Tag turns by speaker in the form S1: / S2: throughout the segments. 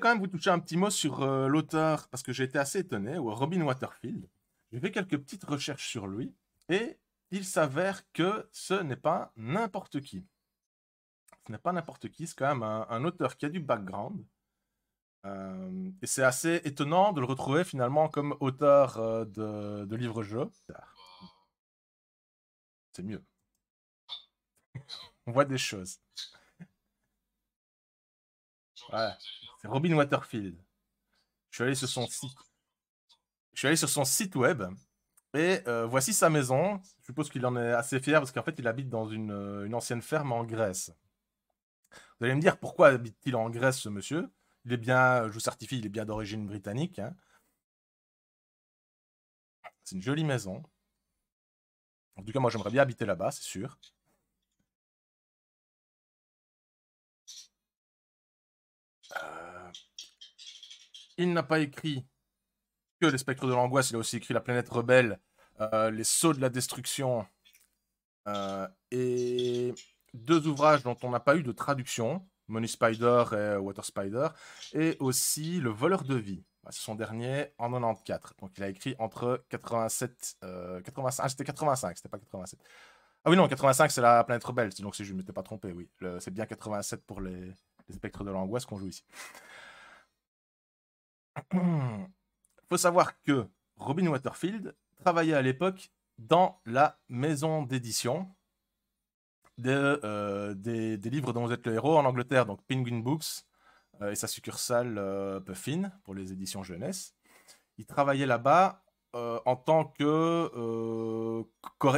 S1: quand même vous toucher un petit mot sur euh, l'auteur, parce que j'ai été assez étonné, Robin Waterfield. J'ai fait quelques petites recherches sur lui, et il s'avère que ce n'est pas n'importe qui. Ce n'est pas n'importe qui, c'est quand même un, auteur qui a du background. Euh, et c'est assez étonnant de le retrouver finalement comme auteur euh, de, de livres-jeux. C'est mieux. On voit des choses. Ouais, c'est Robin Waterfield. Je suis allé sur son site. Web et euh, voici sa maison. Je suppose qu'il en est assez fier parce qu'en fait il habite dans une, euh, ancienne ferme en Grèce. Vous allez me dire pourquoi habite-t-il en Grèce ce monsieur? Il est bien, je vous certifie, il est bien d'origine britannique. Hein. C'est une jolie maison. En tout cas, moi j'aimerais bien habiter là-bas, c'est sûr. Il n'a pas écrit que les spectres de l'angoisse, il a aussi écrit La planète rebelle, euh, Les sauts de la destruction, euh, et deux ouvrages dont on n'a pas eu de traduction, Money Spider et Water Spider, et aussi Le voleur de vie. Bah, c'est son dernier en 94. Donc il a écrit entre 87, 85, euh, ah, c'était 85, c'était pas 87. Ah oui, non, 85, c'est la planète rebelle, donc si je ne m'étais pas trompé, oui. C'est bien 87 pour les spectres de l'angoisse qu'on joue ici. Il faut savoir que Robin Waterfield travaillait à l'époque dans la maison d'édition euh, des, livres dont vous êtes le héros en Angleterre, donc Penguin Books euh, et sa succursale euh, Puffin pour les éditions jeunesse. Il travaillait là-bas euh, en tant que euh,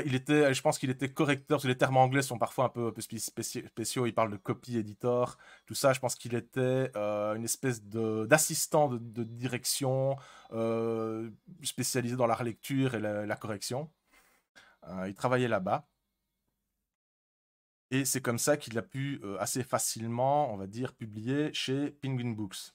S1: il était je pense qu'il était correcteur parce que les termes anglais sont parfois un peu, spéciaux. Il parle de copy editor tout ça. Je pense qu'il était euh, une espèce d'assistant de, direction spécialisé dans la relecture et la correction. Il travaillait là-bas. Et c'est comme ça qu'il a pu assez facilement on va dire publier chez Penguin Books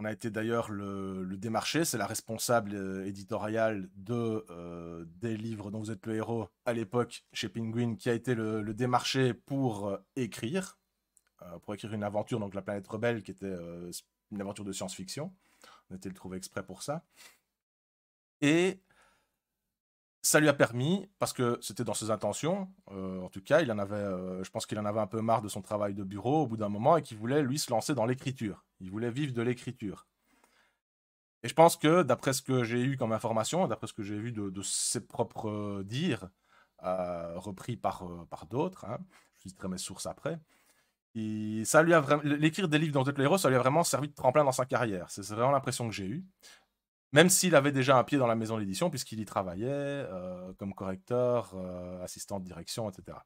S1: on a été d'ailleurs le, démarché, c'est la responsable euh, éditoriale euh, des livres dont vous êtes le héros à l'époque chez Penguin, qui a été le, démarché pour euh, écrire, pour écrire une aventure, donc La planète rebelle, qui était une aventure de science-fiction. On a été le trouvé exprès pour ça. Ça lui a permis, parce que c'était dans ses intentions, en tout cas, il en avait, je pense qu'il en avait un peu marre de son travail de bureau au bout d'un moment et qu'il voulait lui se lancer dans l'écriture. Il voulait vivre de l'écriture. Et je pense que, d'après ce que j'ai eu comme information, d'après ce que j'ai vu de, ses propres euh, dires, euh, repris par, euh, par d'autres, hein, je citerai mes sources après, ça l'écrire des livres dans le héros, ça lui a vraiment servi de tremplin dans sa carrière. C'est vraiment l'impression que j'ai eue. Même s'il avait déjà un pied dans la maison d'édition, puisqu'il y travaillait comme correcteur, assistant de direction, etc.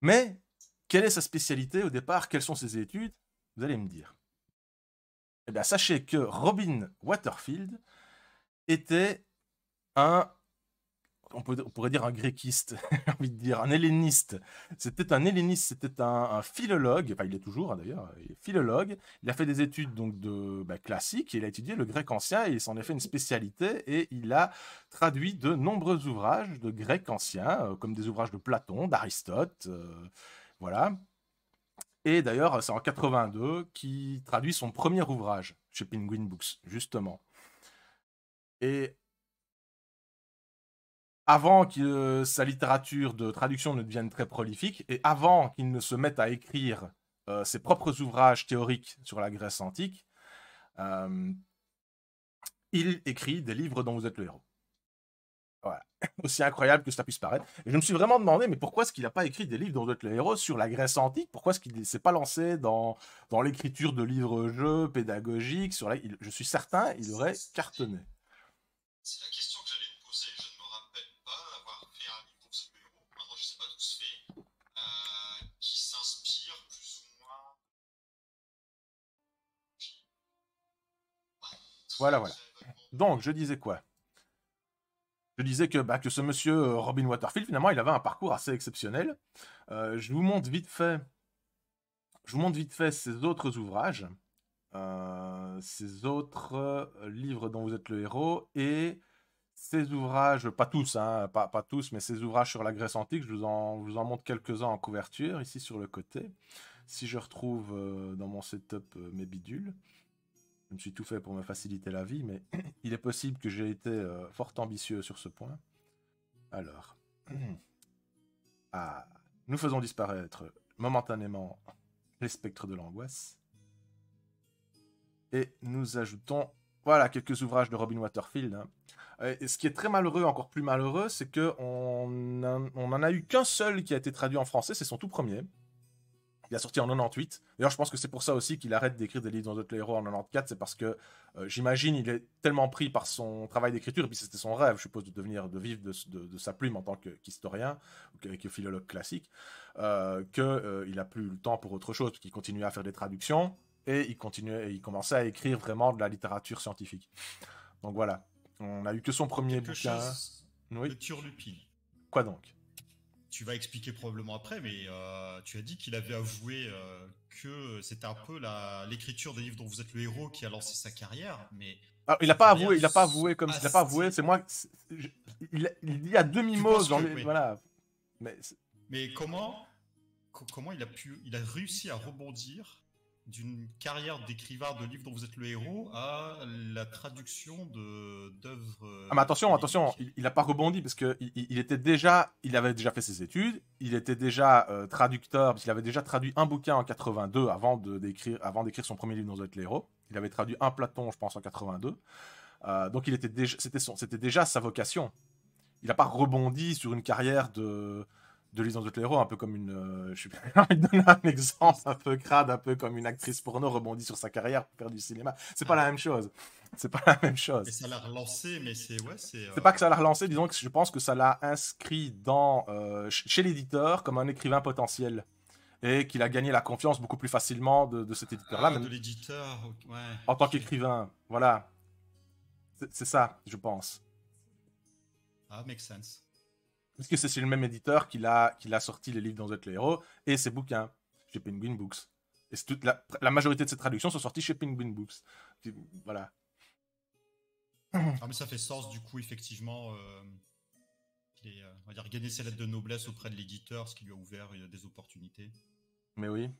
S1: Mais, quelle est sa spécialité au départ? Quelles sont ses études? Vous allez me dire. Eh bien, sachez que Robin Waterfield était un, on, pourrait dire un gréquiste, j'ai envie de dire, un helléniste. C'était un helléniste, c'était un, philologue, enfin il est toujours hein, d'ailleurs, philologue. Il a fait des études donc de bah, classiques, il a étudié le grec ancien et il s'en est fait une spécialité et il a traduit de nombreux ouvrages de grec ancien, euh, comme des ouvrages de Platon, d'Aristote, euh, voilà. Et d'ailleurs, c'est en 82 qu'il traduit son premier ouvrage chez Penguin Books, justement. Et avant que sa littérature de traduction ne devienne très prolifique, et avant qu'il ne se mette à écrire euh, ses propres ouvrages théoriques sur la Grèce antique, euh, il écrit des livres dont vous êtes le héros. Aussi incroyable que ça puisse paraître. Et je me suis vraiment demandé, mais pourquoi est-ce qu'il n'a pas écrit des livres dont le héros sur la Grèce antique? Pourquoi est-ce qu'il ne s'est pas lancé dans, dans l'écriture de livres-jeux pédagogiques sur la... Je suis certain, il aurait cartonné.
S2: C'est la question
S1: Voilà, voilà. Donc, je disais quoi? Je disais que, bah, que ce monsieur euh, Robin Waterfield, finalement, il avait un parcours assez exceptionnel. Euh, je vous montre vite fait, je vous vite fait ses autres ouvrages, euh, ses autres livres dont vous êtes le héros et ces ouvrages, pas tous, hein, pas, tous, mais ces ouvrages sur la Grèce antique, je vous en, vous en montre quelques-uns en couverture, ici sur le côté. Si je retrouve dans mon setup mes bidules, je me suis tout fait pour me faciliter la vie, mais il est possible que j'ai été euh, fort ambitieux sur ce point. Alors, ah, nous faisons disparaître momentanément les spectres de l'angoisse. Et nous ajoutons, voilà, quelques ouvrages de Robin Waterfield. Hein. Et ce qui est très malheureux, encore plus malheureux, c'est qu'on n'en a eu qu'un seul qui a été traduit en français, c'est son tout premier. Il a sorti en 98. D'ailleurs, je pense que c'est pour ça aussi qu'il arrête d'écrire des livres dans d'autres héros en 94. C'est parce que euh, j'imagine il est tellement pris par son travail d'écriture, et puis c'était son rêve, je suppose, de devenir, de vivre de, sa plume en tant qu'historien ou que, philologue classique, euh, qu'il euh, n'a plus le temps pour autre chose, parce qu'il continuait à faire des traductions et il continuait, et il commençait à écrire vraiment de la littérature scientifique. Donc voilà, on n'a eu que son premier
S3: Quelque
S1: bouquin.
S3: Chose oui. De Turlupine.
S1: Quoi donc?
S3: Tu vas expliquer probablement après, mais euh, tu as dit qu'il avait avoué euh, que c'était un peu l'écriture des livres dont vous êtes le héros qui a lancé sa carrière, mais
S1: ah, il n'a pas avoué, il n'a pas avoué comme il n'a pas avoué. C'est moi. il, il, dit à demi mot dans les, voilà.
S3: Mais, mais comment comment il a pu, il a réussi à rebondir d'une carrière d'écrivain de livres dont vous êtes le héros à la traduction d'œuvres.
S1: Ah mais attention, attention, il n'a pas rebondi parce que il, était déjà, il avait déjà fait ses études, il était déjà euh, traducteur parce qu'il avait déjà traduit un bouquin en 82 avant de d'écrire, avant d'écrire son premier livre dont vous êtes le héros. Il avait traduit un Platon, je pense, en 82. Euh, donc il était déjà, c'était son, c'était déjà sa vocation. Il n'a pas rebondi sur une carrière de de Lisons de héros, un peu comme une. Euh, je vais donner un exemple un peu crade, un peu comme une actrice porno rebondit sur sa carrière pour faire du cinéma. C'est pas la même chose. C'est pas la même chose.
S3: Et ça l'a relancé, mais c'est. Ouais, c'est
S1: euh, pas que ça l'a relancé, disons que je pense que ça l'a inscrit dans, euh, chez l'éditeur comme un écrivain potentiel. Et qu'il a gagné la confiance beaucoup plus facilement de, cet éditeur-là.
S3: Ah, de l'éditeur, ouais.
S1: En tant qu'écrivain, voilà. C'est ça, je pense.
S3: Ah, make sense.
S1: Parce que c'est le même éditeur qui a, a sorti les livres dans les héros et ses bouquins chez Penguin Books. Et toute la, la, majorité de ces traductions sont sorties chez Penguin Books. Voilà.
S3: Ah, mais ça fait sens, du coup, effectivement. Euh, euh, on va dire gagner ses lettres de noblesse auprès de l'éditeur, ce qui lui a ouvert euh, des opportunités.
S1: Mais oui.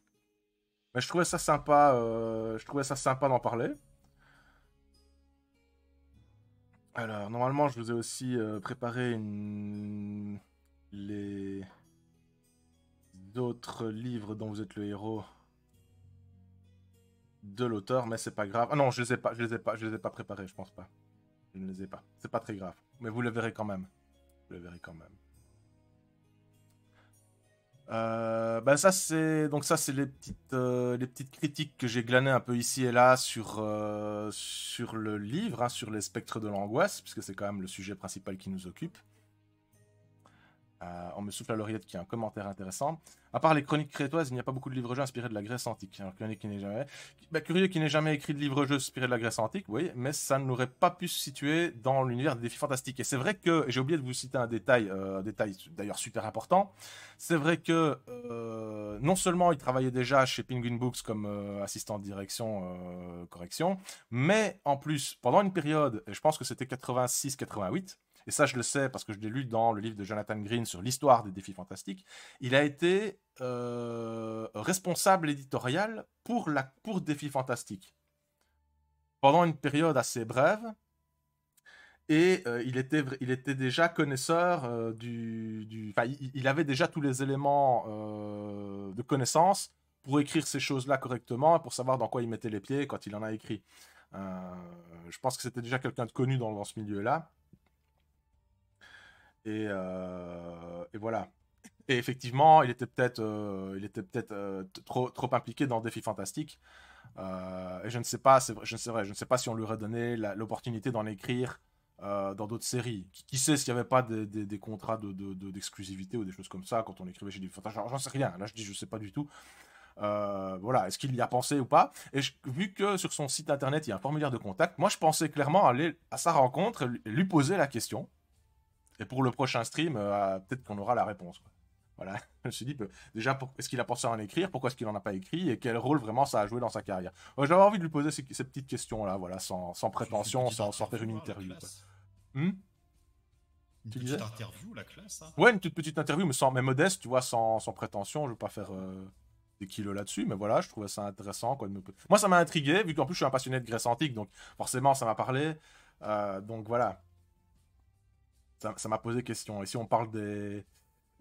S1: Mais je trouvais ça sympa, je trouvais ça sympa d'en parler. Alors, normalement, je vous ai aussi euh, préparé les autres livres dont vous êtes le héros de l'auteur, mais c'est pas grave. Ah non, je les ai pas, je les ai pas, je les ai pas préparés, je pense pas. Je ne les ai pas. C'est pas très grave, mais vous le verrez quand même. Vous le verrez quand même. Euh, bah ça c'est donc ça c'est les petites euh, les petites critiques que j'ai glanées un peu ici et là sur euh, sur le livre hein, sur les spectres de l'angoisse puisque c'est quand même le sujet principal qui nous occupe. On me souffle à l'oreillette qui a un commentaire intéressant. À part les chroniques crétoises, il n'y a pas beaucoup de livres-jeux inspirés de la Grèce antique. Alors, curieux qui n'ait jamais... Bah, n'ait jamais écrit de livre-jeu inspiré de la Grèce antique, oui, mais ça n'aurait pas pu se situer dans l'univers des défis fantastiques. Et c'est vrai que, j'ai oublié de vous citer un détail, euh, détail d'ailleurs super important, c'est vrai que euh, non seulement il travaillait déjà chez Penguin Books comme euh, assistant de direction, correction, mais en plus, pendant une période, et je pense que c'était 86-88, et ça je le sais parce que je l'ai lu dans le livre de Jonathan Green sur l'histoire des défis fantastiques, il a été euh, responsable éditorial pour, la, pour Défis Fantastiques pendant une période assez brève. Et euh, il, était, il était déjà connaisseur euh, du... du il, il, avait déjà tous les éléments de connaissance pour écrire ces choses-là correctement et pour savoir dans quoi il mettait les pieds quand il en a écrit. je pense que c'était déjà quelqu'un de connu dans, dans ce milieu-là. Euh, et, voilà. Et effectivement, il était peut-être euh, peut-être euh, trop, trop impliqué dans Défi Fantastique. et je ne sais pas, je ne sais, je ne sais pas si on lui aurait donné l'opportunité d'en écrire dans d'autres séries. Qui, sait s'il n'y avait pas des, contrats d'exclusivité de, de, ou des choses comme ça quand on écrivait chez Défi Fantastique. J'en sais rien. Là, je dis, je sais pas du tout. voilà, est-ce qu'il y a pensé ou pas? Et vu que sur son site internet il y a un formulaire de contact, moi je pensais clairement aller à sa rencontre et lui poser la question. Et pour le prochain stream, euh, peut-être qu'on aura la réponse. Voilà, je me suis dit, déjà, est-ce qu'il a pensé à en écrire? Pourquoi est-ce qu'il n'en a pas écrit? Et quel rôle vraiment ça a joué dans sa carrière? J'avais envie de lui poser ces, petites questions-là, voilà, sans, prétention, sans, faire une interview.
S3: Hmm? Une
S1: Tu
S3: petite interview, la classe. hein.
S1: Ouais, une toute petite interview, mais, sans, mais modeste, tu vois, sans, sans prétention. Je veux pas faire euh, des kilos là-dessus, mais voilà, je trouvais ça intéressant. Quoi, me- Moi, ça m'a intrigué, vu qu'en plus, je suis un passionné de Grèce antique, donc forcément, ça m'a parlé. Euh, donc voilà. Ça m'a posé question. Et si on parle des,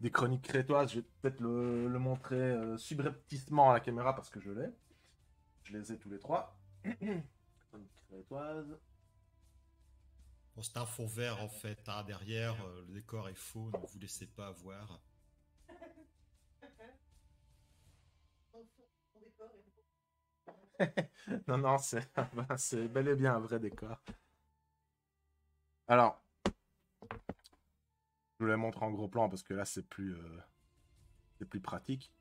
S1: des chroniques crétoises, je vais peut-être le, le montrer euh, subrepticement à la caméra parce que je l'ai. Je les ai tous les trois. chroniques crétoises.
S3: Bon, c'est un fond vert en fait. hein, derrière, euh, le décor est faux, ne vous laissez pas avoir.
S1: Non, non, c'est bel et bien un vrai décor. Alors, je vous les montre en gros plan parce que là, c'est plus, euh, c'est plus pratique.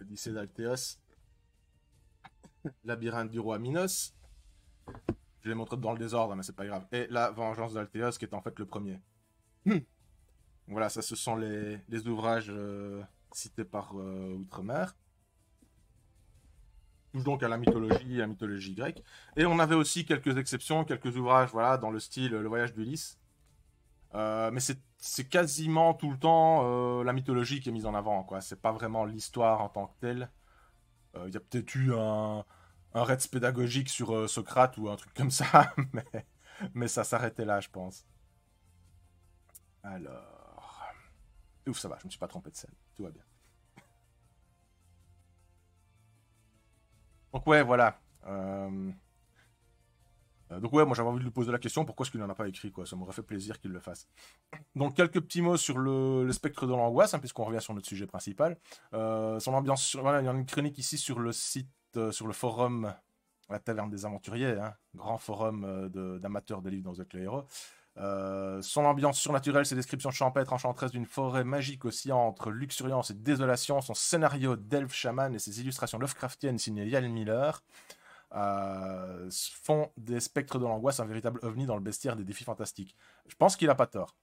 S1: Odyssée d'Althéos. Labyrinthe du roi Minos. Je les montre dans le désordre, mais c'est pas grave. Et la vengeance d'Althéos, qui est en fait le premier. Voilà, ça, ce sont les, les ouvrages euh, cités par euh, Outremer. Touche donc à la mythologie, à la mythologie grecque. Et on avait aussi quelques exceptions, quelques ouvrages, voilà, dans le style Le Voyage d'Ulysse. Euh, mais c'est quasiment tout le temps euh, la mythologie qui est mise en avant, quoi. C'est pas vraiment l'histoire en tant que telle. Euh, Il y a peut-être eu un, un reds pédagogique sur euh, Socrate ou un truc comme ça, mais, mais ça s'arrêtait là, je pense. Alors. Ouf, ça va, je me suis pas trompé de scène. Tout va bien. Donc, ouais, voilà. Euh, euh, Donc, ouais, moi j'avais envie de lui poser la question pourquoi est-ce qu'il n'en a pas écrit, quoi? Ça m'aurait fait plaisir qu'il le fasse. Donc, quelques petits mots sur le, spectre de l'angoisse, hein, puisqu'on revient sur notre sujet principal. Euh, son ambiance, voilà, il y a une chronique ici sur le site, sur le forum La Taverne des Aventuriers, hein, grand forum d'amateurs de livres dans The Clé Héros. Euh, son ambiance surnaturelle, ses descriptions champêtres, enchanteresses d'une forêt magique oscillant entre luxuriance et désolation, son scénario d'elfe chaman et ses illustrations Lovecraftiennes signées Yael Miller euh, font des spectres de l'angoisse un véritable ovni dans le bestiaire des défis fantastiques. Je pense qu'il a pas tort.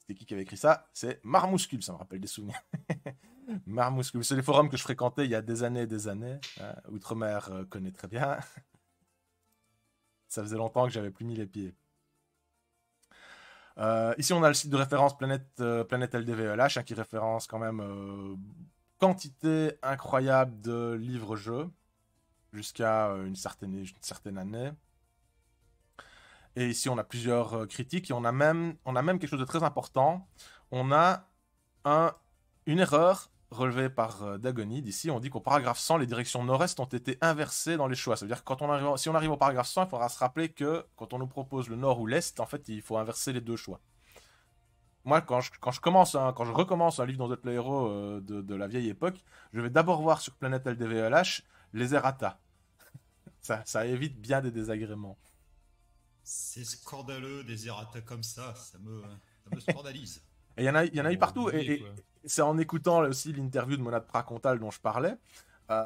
S1: C'était qui qui avait écrit ça? C'est Marmouscule, ça me rappelle des souvenirs. Marmouscule, c'est les forums que je fréquentais il y a des années et des années. hein. Outremer euh, connaît très bien. ça faisait longtemps que j'avais plus mis les pieds. Euh, ici, on a le site de référence Planète, euh, Planète LDVLH, hein, qui référence quand même euh, quantité incroyable de livres-jeux jusqu'à euh, une, certaine, une certaine année. Et ici, on a plusieurs critiques et on a, même, on a même quelque chose de très important. On a un, une erreur relevée par euh, Dagonide. Ici, on dit qu'au paragraphe 100, les directions nord-est ont été inversées dans les choix. Ça veut dire que quand on arrive, si on arrive au paragraphe 100, il faudra se rappeler que quand on nous propose le nord ou l'est, en fait, il faut inverser les deux choix. Moi, quand je, quand je, commence un- quand je recommence un livre dans le héros euh, de, de la vieille époque, je vais d'abord voir sur Planète LDVLH les errata. ça, ça évite bien des désagréments.
S3: C'est scandaleux des errata comme ça, ça me, ça me scandalise.
S1: Et il y en a, y en a eu partout. Et, et-. C'est en écoutant là, aussi l'interview de Monade Pracontal dont je parlais. euh,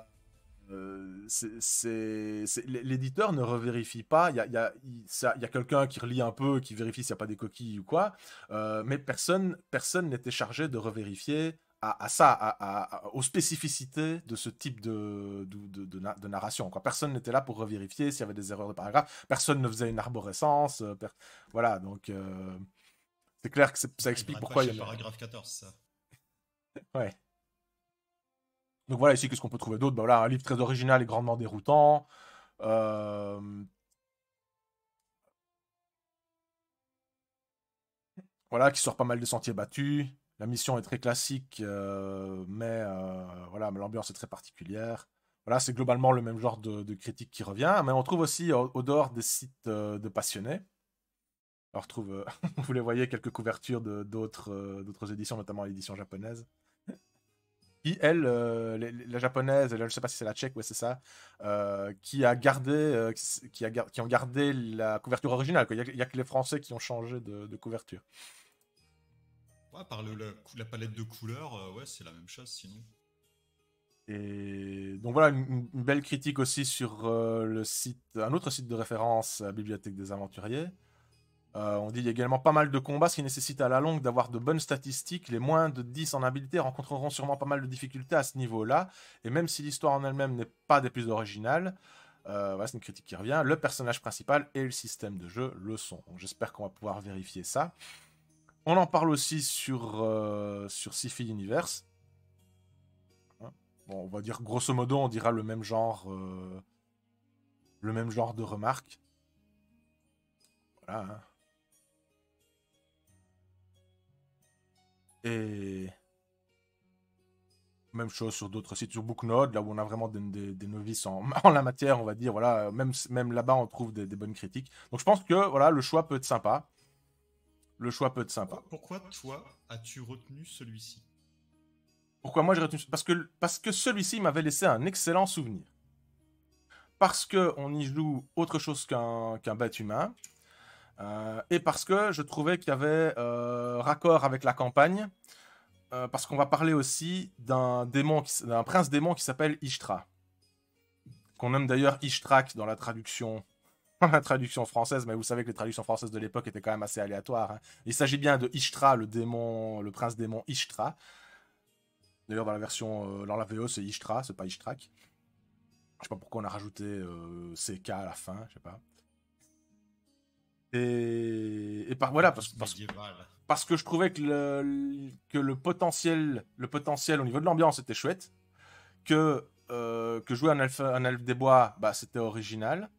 S1: euh, c'est- L'éditeur ne revérifie pas. Il y a, y y quelqu'un qui relit un peu, qui vérifie s'il n'y a pas des coquilles ou quoi. euh, mais personne personne n'était chargé de revérifier à, à ça, à- à- à- aux spécificités de ce type de, de, de- de na- de narration. Quoi. Personne n'était là pour revérifier s'il y avait des erreurs de paragraphe. Personne ne faisait une arborescence. per- Voilà, donc c'est clair que ça explique pourquoi il y a.
S3: paragraphe 14, ça.
S1: Donc voilà, ici, qu'est-ce qu'on peut trouver d'autre? Bah voilà, un livre très original et grandement déroutant. Euh, Voilà, qui sort pas mal des sentiers battus. La mission est très classique, euh, mais euh, voilà, l'ambiance est très particulière. Voilà, c'est globalement le même genre de, de critique qui revient, mais on trouve aussi au, dehors des sites de passionnés. On retrouve, euh, vous les voyez, quelques couvertures de- d'autres éditions, notamment l'édition japonaise. Qui, elle, euh, la japonaise, là, je sais pas si c'est la tchèque, ouais, c'est ça, euh, qui a gardé, euh, qui, a, qui ont gardé la couverture originale. quoi. Il n'y a, que les Français qui ont changé de, de couverture.
S3: Ouais, par le- la, palette de couleurs, ouais, c'est la même chose sinon.
S1: Et donc voilà, une, une belle critique aussi sur le site, un autre site de référence, la Bibliothèque des Aventuriers. Euh, on dit il y a également pas mal de combats, ce qui nécessite à la longue d'avoir de bonnes statistiques. Les moins de 10 en habileté rencontreront sûrement pas mal de difficultés à ce niveau-là. Et même si l'histoire en elle-même n'est pas des plus originales, Euh, c'est une critique qui revient. Le personnage principal et le système de jeu le sont. J'espère qu'on va pouvoir vérifier ça. On en parle aussi sur, euh, Sci-Fi Universe. Hein? Bon, on va dire grosso modo, on dira le même genre, le même genre de remarques. Voilà. hein. Et même chose sur d'autres sites, sur Booknode, là où on a vraiment des, des- des novices en, en la matière, on va dire. Voilà, même, même là-bas, on trouve des, des bonnes critiques. Donc je pense que voilà, le choix peut être sympa. Le choix peut être sympa.
S3: Pourquoi toi as-tu retenu celui-ci?
S1: Pourquoi moi j'ai retenu Parce que, parce que celui-ci m'avait laissé un excellent souvenir. Parce que on y joue autre chose qu'un qu'un bête humain. Euh, et parce que je trouvais qu'il y avait euh, raccord avec la campagne. Euh, parce qu'on va parler aussi d'un démon, d'un prince démon qui s'appelle Ishtra. Qu'on nomme d'ailleurs Ishtrak dans la traduction, française, mais vous savez que les traductions françaises de l'époque étaient quand même assez aléatoires. hein. Il s'agit bien de Ishtra, le démon, le prince démon Ishtra. D'ailleurs, dans la version, dans la VO, c'est Ishtra, c'est pas Ishtrak. Je sais pas pourquoi on a rajouté CK à la fin, je sais pas. Et, et par voilà, parce, parce, que je trouvais que le, que le potentiel, le potentiel au niveau de l'ambiance était chouette, que, euh, que jouer un elfe, un elfe des bois, bah, c'était original,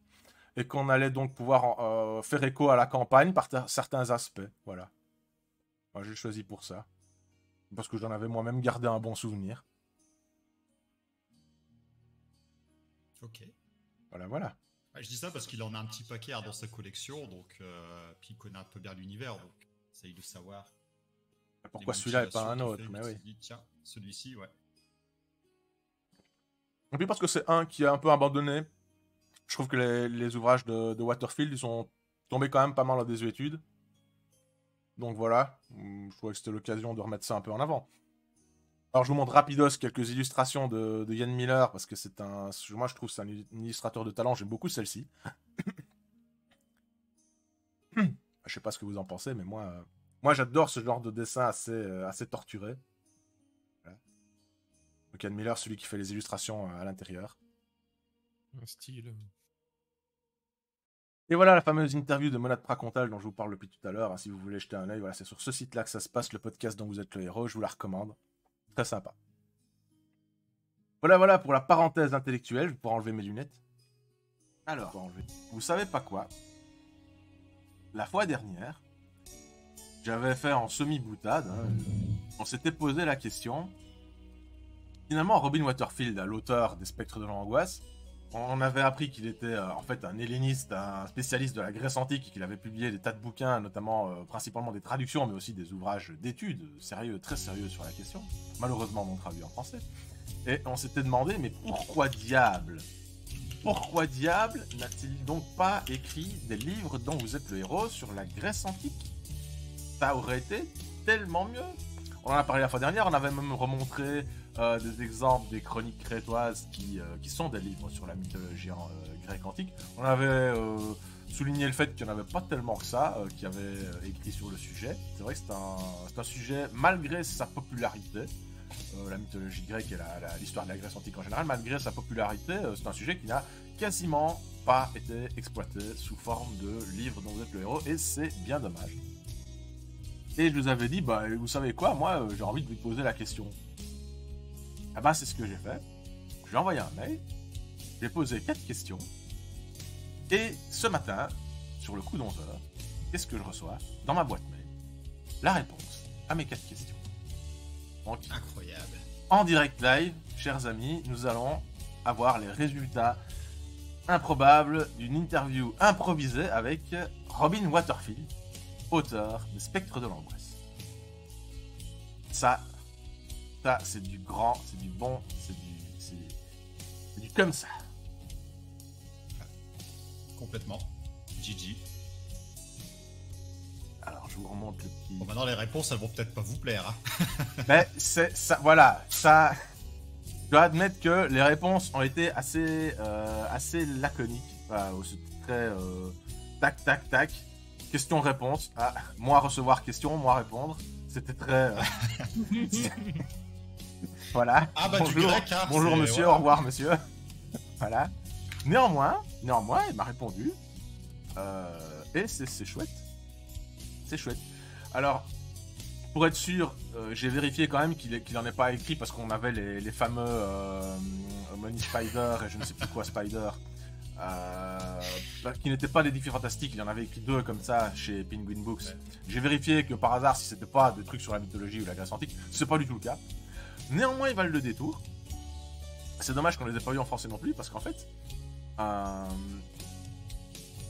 S1: et qu'on allait donc pouvoir euh, faire écho à la campagne par ta- certains aspects. Voilà. Moi, j'ai choisi pour ça. Parce que j'en avais moi-même gardé un bon souvenir.
S3: Ok.
S1: Voilà, voilà.
S3: Je dis ça parce qu'il en a un petit paquet dans sa collection, donc euh, puis il connaît un peu bien l'univers, donc essaye de savoir.
S1: Pourquoi
S3: les
S1: celui-là et pas un autre
S3: fait
S1: Mais oui.
S3: dit, Tiens, celui-ci, ouais.
S1: Et puis parce que c'est un qui est un peu abandonné. Je trouve que les, les ouvrages de, de Waterfield, ils sont tombés quand même pas mal en désuétude. Donc voilà, je trouvais que c'était l'occasion de remettre ça un peu en avant. Alors je vous montre rapidos quelques illustrations de, de Ian Miller, parce que c'est un... Moi je trouve que c'est un il- un illustrateur de talent, j'aime beaucoup celle-ci. je sais pas ce que vous en pensez, mais moi, euh, moi j'adore ce genre de dessin assez, euh, assez torturé. Voilà. Donc Ian Miller, celui qui fait les illustrations euh, à l'intérieur.
S4: Un style.
S1: Et voilà la fameuse interview de Monade Pracontal dont je vous parle depuis tout à l'heure. hein, si vous voulez jeter un œil, voilà, c'est sur ce site-là que ça se passe, le podcast dont vous êtes le héros. Je vous la recommande. Très sympa. Voilà, voilà pour la parenthèse intellectuelle. Je vais pouvoir enlever mes lunettes. Alors, enlever. vous savez pas quoi? La fois dernière, j'avais fait en semi-boutade. hein, on s'était posé la question. Finalement, Robin Waterfield, l'auteur des Spectres de l'Angoisse, on avait appris qu'il était euh, en fait un helléniste, un spécialiste de la Grèce antique qu'il avait publié des tas de bouquins, notamment euh, principalement des traductions, mais aussi des ouvrages d'études sérieux, très sérieux sur la question, malheureusement non traduits en français. Et on s'était demandé, mais pourquoi diable Pourquoi diable n'a-t-il donc pas écrit des livres dont vous êtes le héros sur la Grèce antique? Ça aurait été tellement mieux. On en a parlé la fois dernière, on avait même remontré euh, des exemples des chroniques crétoises qui, euh, qui sont des livres sur la mythologie euh, grecque antique. On avait souligné le fait qu'il n'y en avait pas tellement que ça qui avait écrit sur le sujet. C'est vrai que c'est un, un sujet, malgré sa popularité, la mythologie grecque et l'histoire de la Grèce antique en général, malgré sa popularité, c'est un sujet qui n'a quasiment pas été exploité sous forme de livre dont vous êtes le héros, et c'est bien dommage. Et je vous avais dit, bah, vous savez quoi, moi, j'ai envie de vous poser la question. Ah bah, c'est ce que j'ai fait. J'ai envoyé un mail, j'ai posé quatre questions, et ce matin, sur le coup d'11 heures, qu'est-ce que je reçois dans ma boîte mail? La réponse à mes quatre questions. Donc,
S3: Incroyable.
S1: en direct live, chers amis, nous allons avoir les résultats improbables d'une interview improvisée avec Robin Waterfield, auteur de Spectre de l'angoisse. Ça, ça c'est du grand, c'est du bon, c'est du, c'est, du comme ça.
S3: Complètement. GG.
S1: Alors je vous remonte le petit.
S3: Bon, maintenant, les réponses, elles vont peut-être pas vous plaire. hein.
S1: Mais c'est ça, voilà, ça. Je dois admettre que les réponses ont été assez, euh, assez laconiques. Voilà, c'était très euh, tac, tac, tac. Question-réponse. Ah, moi recevoir question, moi répondre. C'était très. euh, voilà.
S3: Ah bah
S1: bonjour,
S3: du grec, hein,
S1: bonjour monsieur,
S3: voilà.
S1: au revoir monsieur. voilà. Néanmoins, néanmoins, il m'a répondu. euh, et c'est chouette. C'est chouette. Alors, pour être sûr, euh, j'ai vérifié quand même qu'il est- qu'il en est pas écrit parce qu'on avait les, les fameux euh, Money Spider et je ne sais plus quoi Spider. euh, bah, qui n'étaient pas des défis fantastiques, il y en avait écrit deux comme ça chez Penguin Books.
S3: Ouais.
S1: J'ai vérifié que par hasard, si c'était pas des trucs sur la mythologie ou la Grèce antique, c'est pas du tout le cas. Néanmoins, ils valent le détour. C'est dommage qu'on les ait pas eu en français non plus, parce qu'en fait, euh,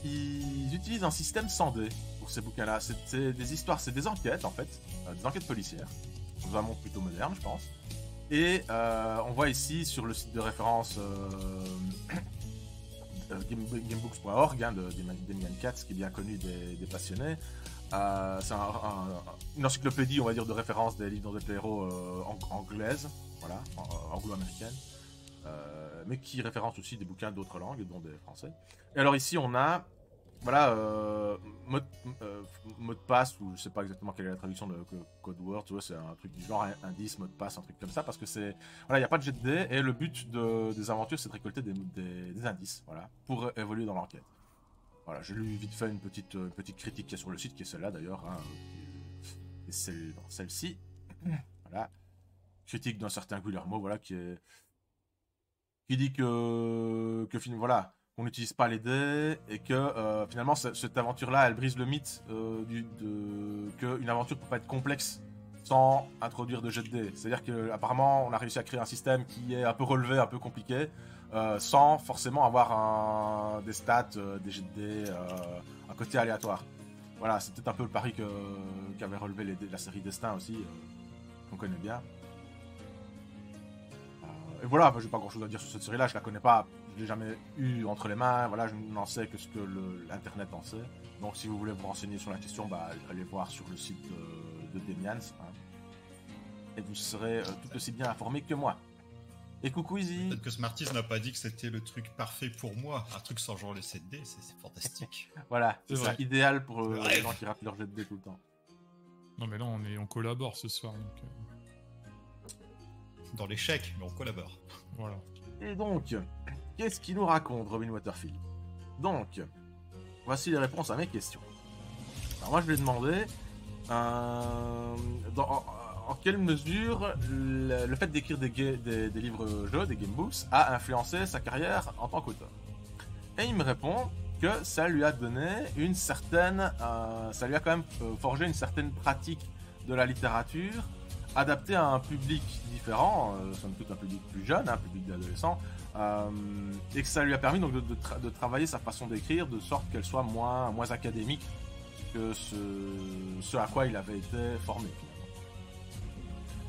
S1: ils utilisent un système sans dés pour ces bouquins-là. C'est des histoires, c'est des enquêtes en fait, euh, des enquêtes policières, dans un monde plutôt moderne, je pense. Et euh, on voit ici sur le site de référence game- gamebooks.org hein, de Katz, qui est bien connu des passionnés. Euh, c'est un- un- une encyclopédie, on va dire, de référence des livres de héros euh, ang- anglaises, voilà, euh, anglo-américaines, euh, mais qui référence aussi des bouquins d'autres langues, dont des français. Et alors ici, on a, voilà, mot, mot de passe, ou je sais pas exactement quelle est la traduction de co- code word, tu vois, c'est un truc du genre indice, mot de passe, un truc comme ça, parce que c'est, voilà, il n'y a pas de jet de dés, et le but de- des aventures, c'est de récolter des- des indices, voilà, pour évoluer dans l'enquête. Voilà, j'ai lu vite fait une petite, petite critique qu'il y a sur le site, qui est celle-là d'ailleurs, hein, et celle, celle-ci, voilà, critique d'un certain Guillermo, voilà, qui est, qui dit que, que voilà, qu'on n'utilise pas les dés et que euh, finalement ce- cette aventure-là, elle brise le mythe euh, du, de, qu'une aventure peut pas être complexe sans introduire de jet de dés. C'est-à-dire que apparemment on a réussi à créer un système qui est un peu relevé, un peu compliqué, euh, sans forcément avoir un, des stats, euh, des de dés, euh, un côté aléatoire. Voilà, c'est peut-être un peu le pari qu'avait relevé la série Destin aussi, qu'on connaît bien. Et voilà, moi, j'ai pas grand chose à dire sur cette série-là, je la connais pas, je l'ai jamais eu entre les mains, voilà, je n'en sais que ce que l'internet en sait. Donc si vous voulez vous renseigner sur la question, bah, allez voir sur le site de, de Demians, hein. et vous serez tout aussi bien informé que moi. Et coucou Easy
S3: Peut-être que Smarties n'a pas dit que c'était le truc parfait pour moi. Un truc sans genre les 7D, c'est c'est fantastique.
S1: Voilà,
S4: C'est vrai.
S1: idéal pour euh,
S3: Le
S1: les gens qui ratent leur jet de dés tout le temps.
S4: Non, mais là, on, est, on collabore ce soir. Donc, euh,
S3: Dans l'échec, mais on collabore.
S4: voilà.
S1: Et donc, qu'est-ce qu'il nous raconte Robin Waterfield? Donc, voici les réponses à mes questions. Alors moi je lui ai demandé euh, dans- quelle mesure le, fait d'écrire des, ga- des, des gamebooks, a influencé sa carrière en tant qu'auteur? Et il me répond que ça lui a donné une certaine... euh, ça lui a quand même euh, forgé une certaine pratique de la littérature adaptée à un public différent, euh, somme toute un public plus jeune, un public d'adolescents, euh, et que ça lui a permis donc de, de tra- de travailler sa façon d'écrire de sorte qu'elle soit moins, moins académique que ce à quoi il avait été formé.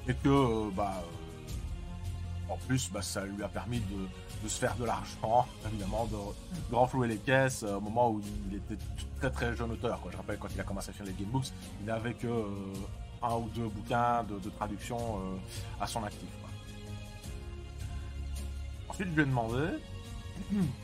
S1: Et que, euh, bah, euh, en plus, bah, ça lui a permis de, de se faire de l'argent, évidemment, de, de renflouer les caisses euh, au moment où il était très très jeune auteur. Quoi. Je rappelle quand il a commencé à faire les gamebooks, il n'avait que euh, un ou deux bouquins de, de traduction euh, à son actif. quoi. Ensuite, je lui ai demandé.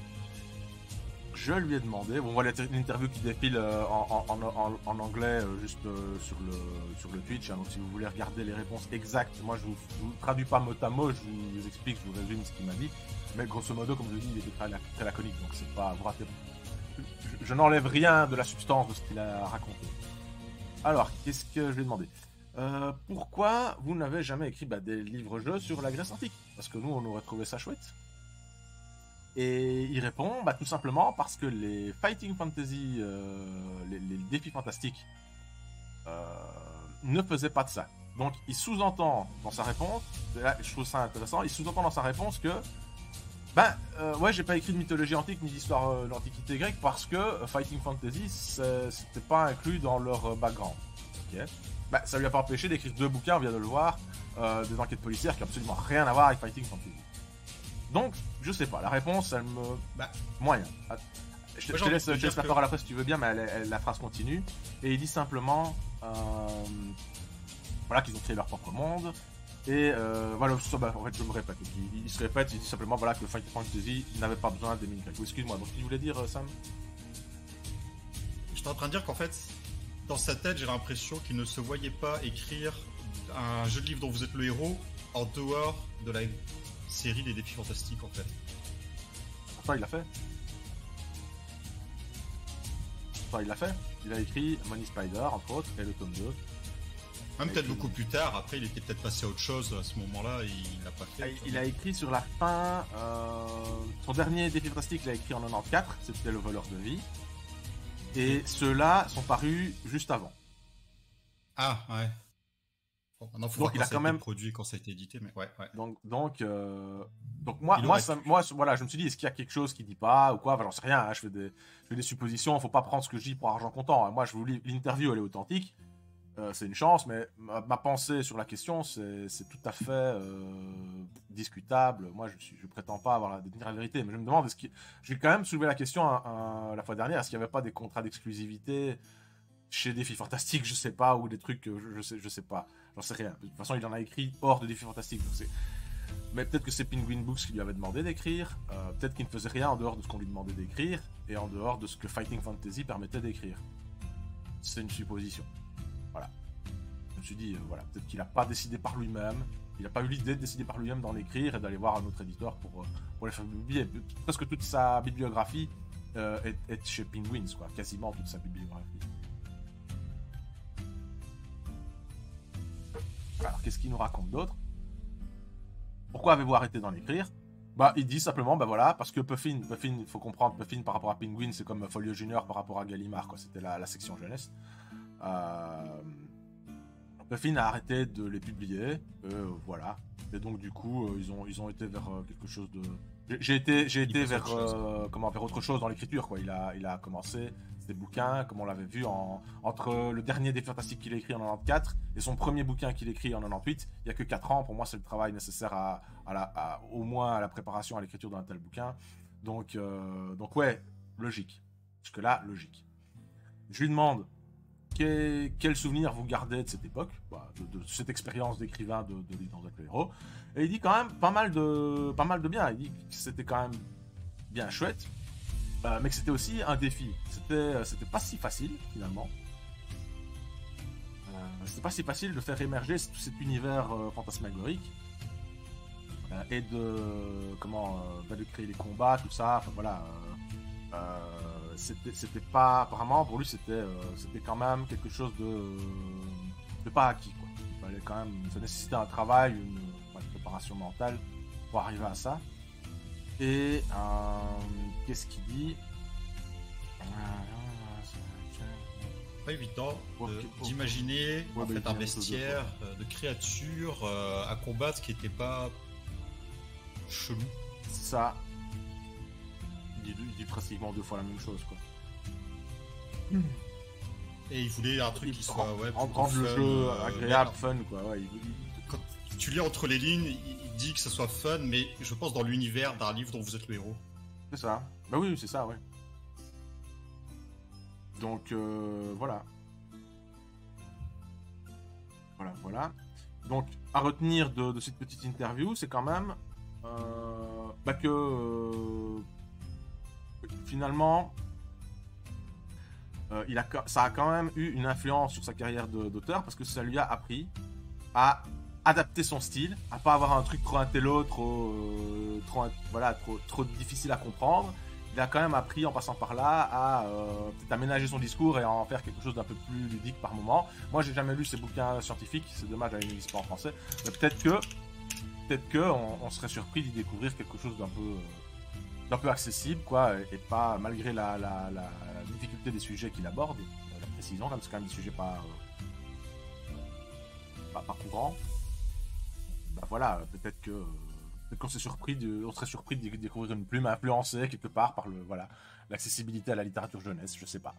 S1: Je lui ai demandé. Bon, l'inter- l'interview qui défile euh, en, anglais euh, juste euh, sur, le, sur le Twitch. hein. donc, si vous voulez regarder les réponses exactes, moi je vous, vous traduis pas mot à mot, je vous explique, je vous résume ce qu'il m'a dit. Mais grosso modo, comme je le dis, il était très, très laconique. Donc, c'est pas. Vous Je, je n'enlève rien de la substance de ce qu'il a raconté. Alors, qu'est-ce que je lui ai demandé? Pourquoi vous n'avez jamais écrit bah, des livres-jeux sur la Grèce antique? Parce que nous, on aurait trouvé ça chouette. Et il répond bah, tout simplement parce que les fighting fantasy, euh, les, défis fantastiques, euh, ne faisaient pas de ça. Donc il sous-entend dans sa réponse, là, je trouve ça intéressant, il sous-entend dans sa réponse que ben euh, ouais j'ai pas écrit de mythologie antique ni d'histoire euh, de l'antiquité grecque parce que fighting fantasy c'était pas inclus dans leur background. Ok. Ben, ça lui a pas empêché d'écrire deux bouquins, on vient de le voir, des enquêtes policières qui ont absolument rien à voir avec fighting fantasy. Donc, je sais pas, la réponse, elle me.
S3: Bah.
S1: Moyen. Ah, Je te,
S3: Moi,
S1: je
S3: j'ai
S1: te laisse,
S3: de
S1: je la
S3: que-
S1: parole après si tu veux bien, mais elle- elle- la phrase continue. Et il dit simplement. euh, voilà, qu'ils ont créé leur propre monde. Et euh, voilà, bah, en fait, je me répète. Il, il se répète, il dit simplement voilà, que Fighting Fantasy n'avait pas besoin des mini Excuse-moi, donc il voulait dire, euh, Sam?
S3: J'étais en train de dire qu'en fait, dans sa tête, j'ai l'impression qu'il ne se voyait pas écrire un jeu de livre dont vous êtes le héros en dehors de la série des défis fantastiques en fait.
S1: Toi, il l'a fait. Toi, il l'a fait. Il a écrit Money Spider, entre autres, et le tome 2.
S3: Même peut-être beaucoup plus tard, après il était peut-être passé à autre chose à ce moment-là, il l'a pas fait.
S1: Il a écrit sur la fin. euh, son dernier défi fantastique, il a écrit en 94, c'était Le voleur de vie. Et ceux-là sont parus juste avant.
S3: Ah, ouais. Maintenant, faut
S1: Donc, il a quand même-
S3: produit, quand ça a été édité, mais ouais, ouais.
S1: Donc, donc, euh, donc moi, moi, ça- moi, voilà, je me suis dit, est-ce qu'il y a quelque chose qui dit pas ou quoi? Enfin, j'en sais rien. hein, je, fais des, je fais des suppositions. Faut pas prendre ce que je dis pour argent comptant. hein. Moi, je vous lis l'interview, elle est authentique. Euh, c'est une chance, mais ma, ma pensée sur la question, c'est tout à fait euh, discutable. Moi, je ne prétends pas avoir la, détenir la vérité, mais je me demande, est-ce qu'il... j'ai quand même soulevé la question la fois dernière, est-ce qu'il n'y avait pas des contrats d'exclusivité chez Défi Fantastique, je sais pas, ou des trucs, que je, je sais, je sais pas, j'en sais rien. De toute façon, il en a écrit hors de Défi Fantastique, donc c'est... Mais peut-être que c'est Penguin Books qui lui avait demandé d'écrire, euh, peut-être qu'il ne faisait rien en dehors de ce qu'on lui demandait d'écrire, et en dehors de ce que Fighting Fantasy permettait d'écrire. C'est une supposition. Voilà. Je me suis dit, euh, voilà, peut-être qu'il n'a pas décidé par lui-même, il n'a pas eu l'idée de décider par lui-même d'en écrire et d'aller voir un autre éditeur pour, euh, pour les faire publier. Presque toute sa bibliographie est, est chez Penguins, quoi. Quasiment toute sa bibliographie. Alors, qu'est-ce qu'il nous raconte d'autre? Pourquoi avez-vous arrêté d'en écrire? Bah, il dit simplement, bah voilà, parce que Puffin, Puffin, il faut comprendre, Puffin par rapport à Penguin, c'est comme Folio Junior par rapport à Gallimard, quoi. C'était la, la section jeunesse. Euh... Puffin a arrêté de les publier, euh, voilà. Et donc, du coup, euh, ils, ont, ils ont été vers euh, quelque chose de. J'ai- été, j'ai été vers,
S3: autre chose.
S1: comment, vers autre chose dans l'écriture, quoi. Il a, il a commencé des bouquins, comme on l'avait vu, en, entre le dernier des Fantastiques qu'il a écrit en 94 et son premier bouquin qu'il écrit en 98. Il n'y a que 4 ans. Pour moi, c'est le travail nécessaire à, la, au moins à la préparation, à l'écriture d'un tel bouquin. Donc, euh, donc ouais, logique. Jusque-là, logique. Je lui demande quel, souvenir vous gardez de cette époque, bah, de, cette expérience d'écrivain de, de héros? Et il dit quand même pas mal de, pas mal de bien. Il dit que c'était quand même bien chouette, euh, mais que c'était aussi un défi. C'était, euh, c'était pas si facile finalement. Euh, c'était pas si facile de faire émerger tout cet univers fantasmagorique et de comment bah, de créer les combats, tout ça. Enfin voilà. c'était, c'était pas apparemment pour lui c'était, c'était quand même quelque chose de, de pas acquis quoi. Quand même, ça nécessitait un travail, une préparation mentale pour arriver à ça. Et euh, qu'est-ce qu'il dit
S3: Pas évident
S1: ok.
S3: d'imaginer
S1: Ouais,
S3: en
S1: bah,
S3: fait, un
S1: de
S3: bestiaire euh, de créatures euh, à combattre qui n'était pas chelou.
S1: ça il dit, il dit pratiquement deux fois la même chose quoi.
S3: Et il voulait un truc qui soit ouais,
S1: rendre, le jeu
S3: euh,
S1: agréable, fun quoi. Ouais, il-
S3: Quand tu lis entre les lignes, dit que ça soit fun, mais je pense dans l'univers d'un livre dont vous êtes le héros.
S1: C'est ça. Bah oui, c'est ça, ouais. Donc euh, voilà. Voilà, voilà. Donc à retenir de, cette petite interview, c'est quand même euh, bah que euh, finalement, euh, il a, ça a quand même eu une influence sur sa carrière d'auteur parce que ça lui a appris à adapter son style, à pas avoir un truc trop intello, trop, euh, trop, voilà, trop, trop difficile à comprendre. Il a quand même appris en passant par là à euh, aménager son discours et à en faire quelque chose d'un peu plus ludique par moment. Moi, j'ai jamais lu ces bouquins scientifiques, c'est dommage, ils n'existent pas en français. Mais peut-être que, peut-être que on, serait surpris d'y découvrir quelque chose d'un peu, d'un peu accessible, quoi, et, pas malgré la, la, difficulté des sujets qu'il aborde, euh, la précision, c'est quand même des sujets pas, pas, pas courants. Bah voilà, peut-être que peut-être qu'on s'est surpris de, on serait surpris de découvrir une plume influencée quelque part par le voilà l'accessibilité à la littérature jeunesse, je sais pas.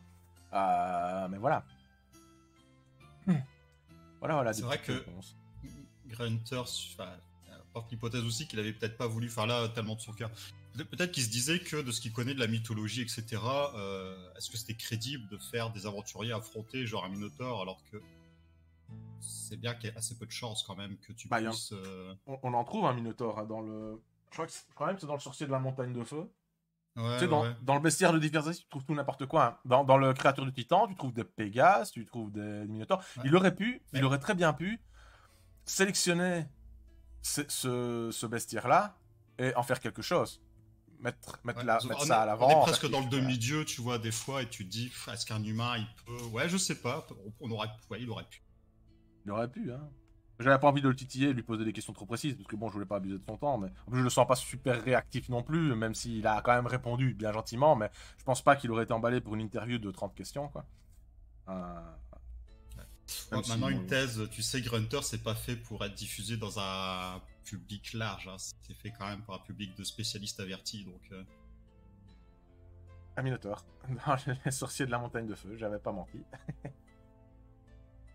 S1: Euh, mais voilà. Voilà, voilà.
S3: C'est vrai que-. Grunter, porte l'hypothèse aussi qu'il avait peut-être pas voulu faire là tellement de son cœur. Peut- Peut-être qu'il se disait que de ce qu'il connaît de la mythologie, etc., euh, est-ce que c'était crédible de faire des aventuriers affronter genre un Minotaure alors que c'est bien qu'il y ait assez peu de chances quand même que tu
S1: Bah,
S3: puisses. euh,
S1: On, on en trouve un Minotaure hein, dans le. Je crois que c'est- quand même c'est dans le sorcier de la montagne de feu.
S3: Ouais,
S1: tu sais, dans,
S3: ouais.
S1: dans le bestiaire de diversité, tu trouves tout n'importe quoi. hein. Dans, dans le créature du titan, tu trouves des Pégases, tu trouves des Minotaures.
S3: Ouais.
S1: Il aurait pu, il aurait très bien pu sélectionner ce, ce, ce bestiaire-là et en faire quelque chose. mettre, mettre,
S3: Ouais,
S1: la-
S3: on
S1: mettre
S3: est-
S1: ça à
S3: On
S1: l'avant.
S3: est
S1: en
S3: presque dans le demi-dieu, tu vois, des fois, et tu te dis, est-ce qu'un humain, il peut. Ouais, je sais pas. On on aurait, ouais, il aurait pu.
S1: Il aurait pu, hein. J'avais pas envie de le titiller, de lui poser des questions trop précises, parce que bon, je voulais pas abuser de son temps, mais en plus, je le sens pas super réactif non plus, même s'il a quand même répondu bien gentiment, mais je pense pas qu'il aurait été emballé pour une interview de 30 questions, quoi. Euh, Même
S3: Ouais,
S1: si,
S3: maintenant, une thèse, tu sais, Grunter, c'est pas fait pour être diffusé dans un public large. hein. C'est fait quand même pour un public de spécialistes avertis. Donc, euh,
S1: Un Minotaur, dans les sorciers de la montagne de feu, j'avais pas menti.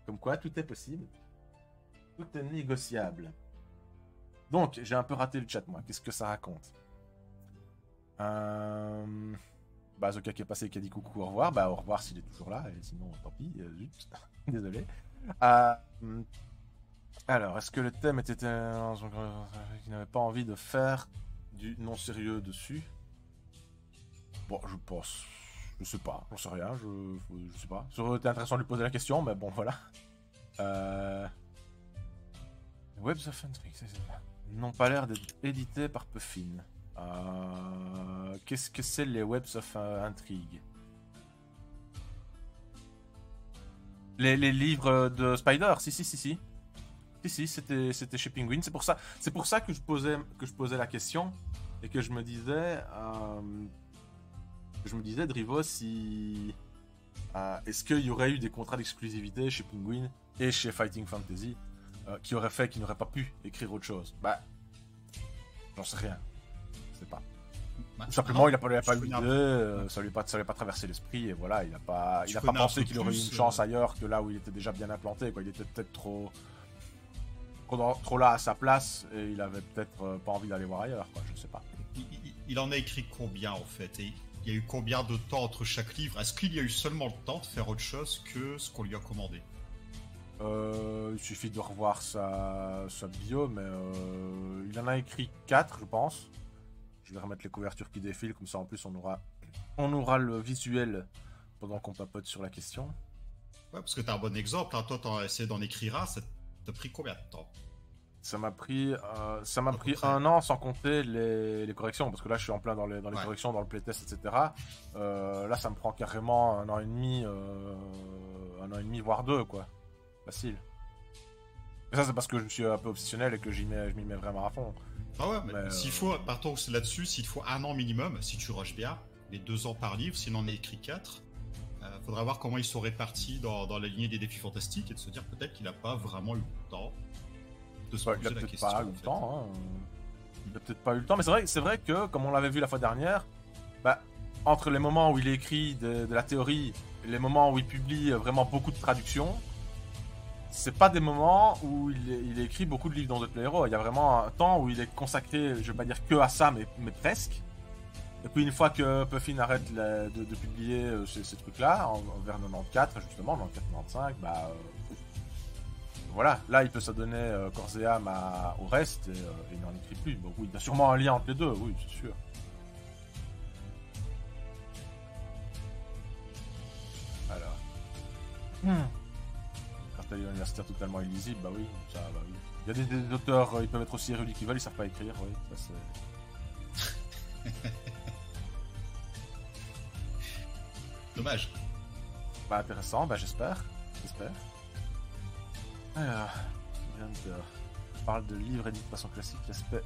S1: Comme quoi, tout est possible. Tout est négociable. Donc, j'ai un peu raté le chat, moi. Qu'est-ce que ça raconte euh... Bah, Zoka qui est passé qui a dit coucou, au revoir. Bah, au revoir s'il est toujours là, et sinon, tant pis, euh, zut. Désolé. Euh, Alors, est-ce que le thème était un... qui n'avait pas envie de faire du non sérieux dessus? Bon, je pense. Je sais pas, j'en sais rien, je, je sais pas. Ça aurait été intéressant de lui poser la question, mais bon, voilà. Euh... Webs of Intrigue, c'est ça. N'ont pas l'air d'être édités par Puffin. Euh... Qu'est-ce que c'est les Webs of Intrigue? Les, les livres de Spider, si, si, si, si. Si, si, c'était c'était chez Penguin. C'est pour ça, c'est pour ça que je posais que je posais la question et que je me disais, euh, je me disais, Drivo, si euh, est-ce qu'il y aurait eu des contrats d'exclusivité chez Penguin et chez Fighting Fantasy euh, qui auraient fait qu'il n'aurait pas pu écrire autre chose? Bah, j'en sais rien. Je sais pas.
S3: bah,
S1: Tout simplement, il n'a pas, il a pas eu euh, ça lui pas, ça lui a pas traversé l'esprit et voilà, il a pas, il a pas pensé qu'il aurait eu une chance
S3: euh,
S1: ailleurs que là où il était déjà bien implanté. Quoi, il était peut-être trop, trop, trop là à sa place et il avait peut-être pas envie d'aller voir ailleurs. Quoi, je sais pas.
S3: il, il- il en a écrit combien en fait? Et il y a eu combien de temps entre chaque livre? Est-ce qu'il y a eu seulement le temps de faire autre chose que ce qu'on lui a commandé?
S1: Euh, il suffit de revoir sa, sa bio, mais euh, il en a écrit 4, je pense. Je vais remettre les couvertures qui défilent, comme ça en plus on aura, on aura le visuel pendant qu'on papote sur la question.
S3: Ouais, parce que t'as un bon exemple. Hein. Toi, t'as essayé d'en écrire un. Ça t'a pris combien de temps?
S1: Ça m'a pris, euh, ça m'a pris un an sans compter les, les corrections, parce que là je suis en plein dans les, dans les
S3: Ouais.
S1: corrections, dans le playtest, etc. Euh, là ça me prend carrément un an et demi, euh, un an et demi voire deux quoi, facile. Et ça c'est parce que je suis un peu obsessionnel et que j'y mets, je m'y mets vraiment à fond.
S3: Ah ouais, mais
S1: Mais,
S3: s'il faut, partons là-dessus, s'il faut un an minimum, si tu rushes bien, les deux ans par livre, s'il en a écrit quatre, faudra voir comment ils sont répartis dans, dans la lignée des défis fantastiques et de se dire peut-être qu'il n'a pas vraiment eu le temps se
S1: il a peut-être pas eu le temps. hein. Il a peut-être pas eu le temps, mais c'est vrai, c'est vrai que, comme on l'avait vu la fois dernière, bah, entre les moments où il écrit de, de la théorie et les moments où il publie vraiment beaucoup de traductions, c'est pas des moments où il, il écrit beaucoup de livres dans d'autres héros. Il y a vraiment un temps où il est consacré, je vais pas dire que à ça, mais, mais presque. Et puis une fois que Puffin arrête la- de, de publier euh, ces, ces trucs-là, en vers 94 justement, 94-95, bah euh, voilà, là il peut s'adonner euh, corps et âme à- au reste et euh, il n'en écrit plus. Bon, oui, il y a sûrement un lien entre les deux, oui, c'est sûr. Alors. Hmm. Cartel universitaire totalement illisible, bah oui, ça, bah oui. Il y a des, des auteurs, euh, ils peuvent être aussi érudits qu'ils veulent, ils savent pas écrire, oui, ça c'est.
S3: Dommage.
S1: Bah intéressant, bah j'espère. J'espère. Alors. Je parle de livres de façon classique. L'aspect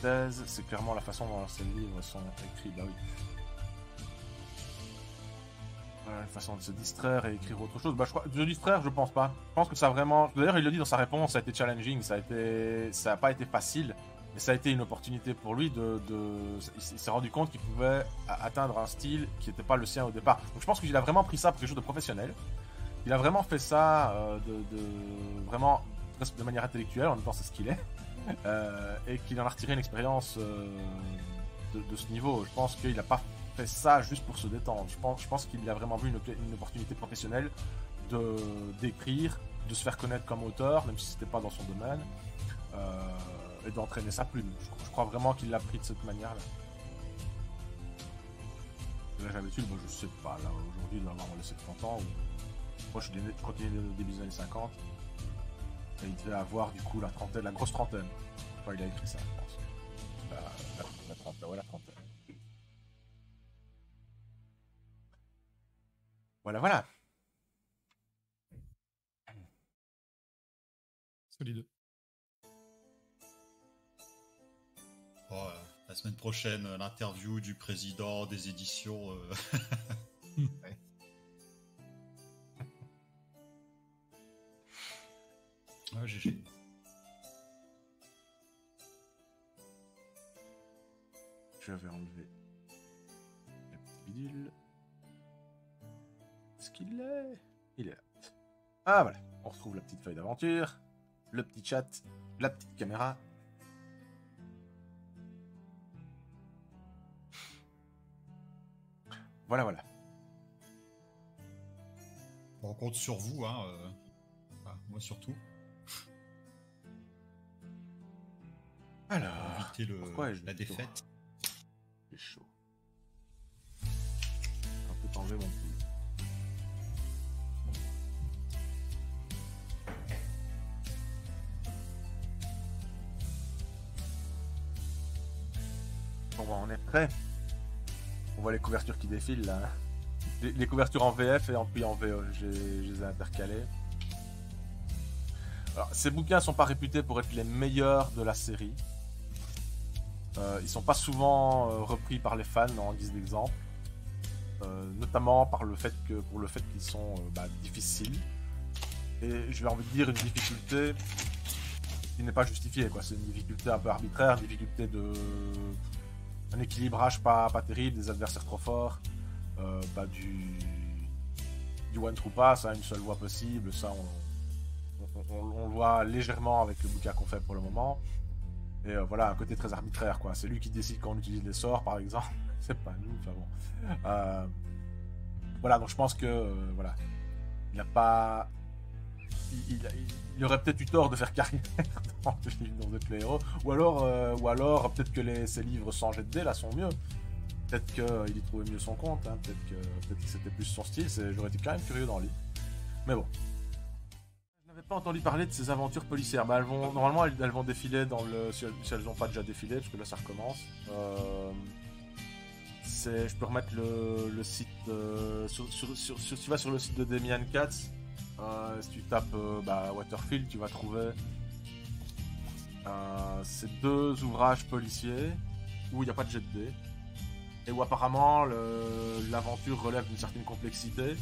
S1: thèse, c'est clairement la façon dont ces livres sont écrits. Bah oui. Une façon de se distraire et écrire autre chose. Bah je crois, de se distraire, je pense pas. Je pense que ça a vraiment. D'ailleurs, il le dit dans sa réponse, ça a été challenging, ça a pas été facile, mais ça a été une opportunité pour lui de. de... Il s'est- rendu compte qu'il pouvait atteindre un style qui n'était pas le sien au départ. Donc je pense qu'il a vraiment pris ça pour quelque chose de professionnel. Il a vraiment fait ça euh, de, de- vraiment de manière intellectuelle, en temps c'est ce qu'il est, Euh, et qu'il en a retiré une expérience euh, de, ce niveau. Je pense qu'il n'a pas fait ça juste pour se détendre. Je pense, qu'il a vraiment vu une, opportunité professionnelle de d'écrire, de se faire connaître comme auteur, même si c'était pas dans son domaine, et d'entraîner sa plume. Je, crois vraiment qu'il l'a pris de cette manière-là. Là, j'avais su, moi je sais pas, aujourd'hui il doit avoir laissé 30 ans. Moi, je suis continué au début des années 50. Euh, il devait avoir, du coup, la trentaine, la grosse trentaine. Enfin, il a écrit ça, je pense. La, la, la trentaine, ouais, la trentaine. Voilà, voilà.
S4: Solide.
S3: Oh, euh, la semaine prochaine, euh, l'interview du président des éditions. Ouais. Ah, GG.
S1: Je vais enlever le petit bidule. Est-ce qu'il est Il est là. Ah voilà, on retrouve la petite feuille d'aventure, le petit chat, la petite caméra. Voilà, voilà.
S3: On compte sur vous, hein. euh, enfin, moi surtout,
S1: Alors,
S3: pour éviter le,
S1: pourquoi
S3: la défaite.
S1: j'ai chaud. Un peu t'enlever mon pull. Bon, bah, on est prêt. On voit les couvertures qui défilent là. Les, les couvertures en VF et en, puis en VO, j'ai- je les ai intercalées. Alors, ces bouquins sont pas réputés pour être les meilleurs de la série. Euh, ils sont pas souvent euh, repris par les fans en guise d'exemple, Euh, notamment par le fait que, pour le fait qu'ils sont euh, bah, difficiles. Et je vais envie de dire une difficulté qui n'est pas justifiée. C'est une difficulté un peu arbitraire, une difficulté de un équilibrage pas, pas terrible, des adversaires trop forts, bah, du du one true pass, hein, une seule voie possible. Ça, on, on- on- on le voit légèrement avec le bouquin qu'on fait pour le moment. Et euh, voilà, un côté très arbitraire, quoi. C'est lui qui décide quand on utilise les sorts, par exemple. C'est pas nous, enfin bon. Euh, voilà, donc je pense que, euh, voilà, il n'a pas... Il, aurait peut-être eu tort de faire carrière dans le livre dans The Héros. Ou alors, ou alors peut-être que les, ces livres sans jet de là, sont mieux. Peut-être qu'il y trouvait mieux son compte, hein. peut-être que, peut que c'était plus son style. J'aurais été quand même curieux d'en lire. Mais bon. Pas entendu parler de ces aventures policières. Bah, elles vont, normalement, elles, vont défiler dans le. Si elles, n'ont pas déjà défilé, parce que là, ça recommence. Euh, je peux remettre le, site. euh, sur, sur- sur- si tu vas sur le site de Demian Katz, euh, si tu tapes bah, Waterfield, tu vas trouver. ces deux ouvrages policiers où il n'y a pas de jet de dés et où apparemment l'aventure relève d'une certaine complexité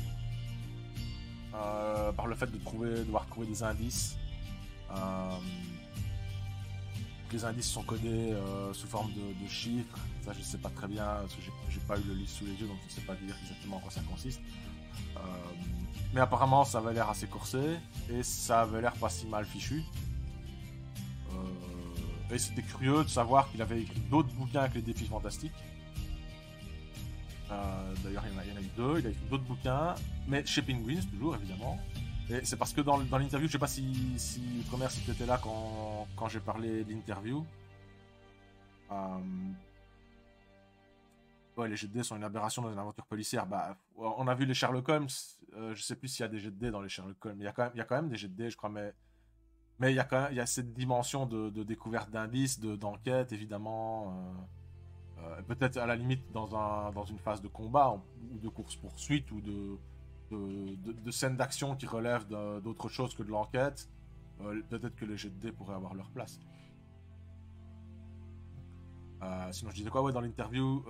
S1: euh, par le fait de trouver, de devoir trouver des indices. Euh, les indices sont codés euh, sous forme de, chiffres. Ça, je sais pas très bien parce que j'ai- pas eu le livre sous les yeux, donc je sais pas dire exactement en quoi ça consiste. Mais apparemment, ça avait l'air assez corsé et ça avait l'air pas si mal fichu. Et c'était curieux de savoir qu'il avait écrit d'autres bouquins que les défis fantastiques. Euh, D'ailleurs, il, y en a- eu deux. Il a écrit d'autres bouquins, mais chez Penguins, toujours évidemment. Et c'est parce que dans, l'interview, je sais pas si, si était là quand, j'ai parlé de l'interview. Euh, Ouais, les jets de dés sont une aberration dans une aventure policière. Bah, on a vu les Sherlock Holmes. euh, je sais plus s'il y a des jets de dés dans les Sherlock Holmes. Il y a quand même, il y a quand même des jets de dés, je crois, mais il y a quand même, cette dimension de, découverte d'indices, de d'enquête, évidemment. euh, euh, Peut-être à la limite dans un dans une phase de combat ou de course poursuite ou de de, scènes d'action qui relèvent d'autre chose que de l'enquête. euh, Peut-être que les jets de dés pourraient avoir leur place. Euh, sinon, je disais quoi? Ouais, dans l'interview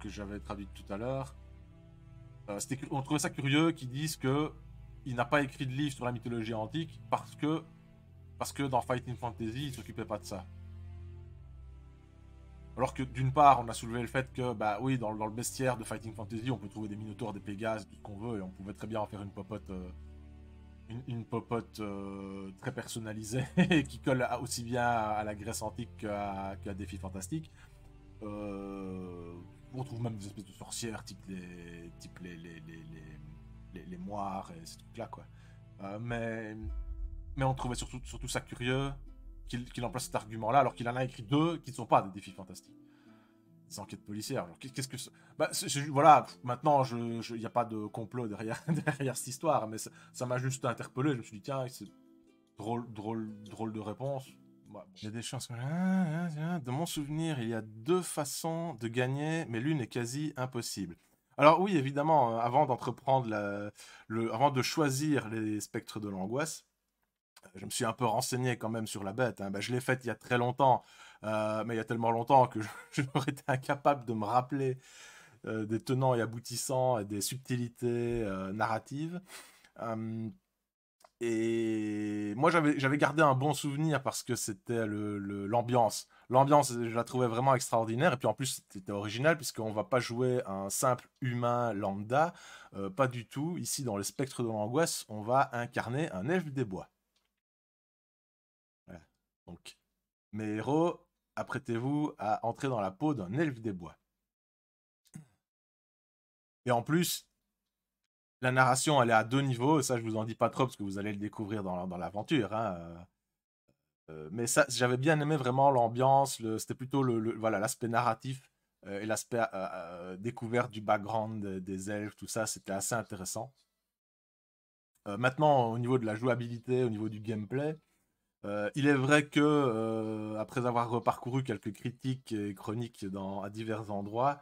S1: que j'avais traduite tout à l'heure On trouvait ça curieux qu'ils disent que il n'a pas écrit de livre sur la mythologie antique parce que, parce que dans Fighting Fantasy, il s'occupait pas de ça. Alors que d'une part, on a soulevé le fait que, bah oui, dans, le bestiaire de Fighting Fantasy, on peut trouver des minotaures, des pégases, tout ce qu'on veut, et on pouvait très bien en faire une popote, euh, une, popote euh, très personnalisée qui colle aussi bien à la Grèce antique qu'à qu'à Défi Fantastique. Euh, on trouve même des espèces de sorcières, type les, moires et ces trucs-là, quoi. Mais, mais on trouvait surtout, surtout ça curieux qu'il qu'il emploie cet argument-là, alors qu'il en a écrit deux qui ne sont pas des défis fantastiques. Des enquêtes policières. Qu'est-ce que bah, Voilà, maintenant, il n'y a pas de complot derrière, derrière cette histoire, mais ça m'a juste interpellé. Je me suis dit, tiens, c'est drôle, drôle, drôle de réponse. Bon. Il y a des chances. Ah, ah, ah, De mon souvenir, il y a deux façons de gagner, mais l'une est quasi impossible. Alors oui, évidemment, euh, avant d'entreprendre le, avant de choisir les spectres de l'angoisse, je me suis un peu renseigné quand même sur la bête. hein. Bah, je l'ai faite il y a très longtemps, euh, mais il y a tellement longtemps que n'aurais été incapable de me rappeler euh, des tenants et aboutissants et des subtilités euh, narratives. Et moi, j'avais gardé un bon souvenir parce que c'était l'ambiance. L'ambiance, je la trouvais vraiment extraordinaire. Et puis en plus, c'était original puisqu'on va pas jouer un simple humain lambda. pas du tout. Ici, dans le spectre de l'angoisse, on va incarner un elfe des bois. Donc, mes héros, apprêtez-vous à entrer dans la peau d'un elfe des bois. Et en plus, la narration, elle est à deux niveaux. Ça, je vous en dis pas trop parce que vous allez le découvrir dans, l'aventure. hein, euh. Euh, mais ça, j'avais bien aimé vraiment l'ambiance. C'était plutôt le, voilà l'aspect narratif euh, et l'aspect découverte du background des, des elfes, tout ça, c'était assez intéressant. Maintenant, au niveau de la jouabilité, au niveau du gameplay, euh, il est vrai que euh, après avoir reparcouru quelques critiques et chroniques dans, à divers endroits,